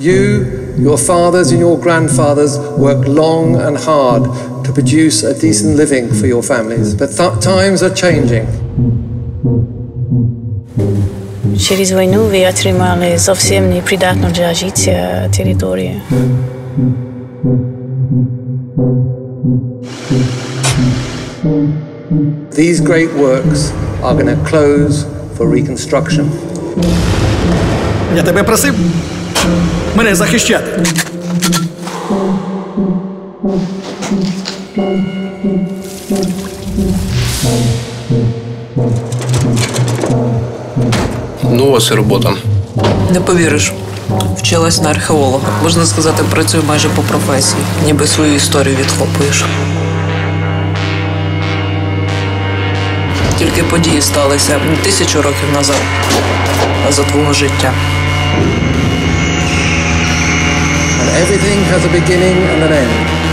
You, your fathers and your grandfathers worked long and hard to produce a decent living for your families. But th- times are changing. Через войну ви отримали зовсім непридатну для життя територію. These great works are going to close for reconstruction. Я тебе просив мене захищати. Ну, у вас і робота. Не повіриш. Вчилась на археолога. Можна сказати, працюю майже по професії, ніби свою історію відхопуєш. Тільки події сталися не тисячу років назад, а за твого життя. Everything has a beginning and an end.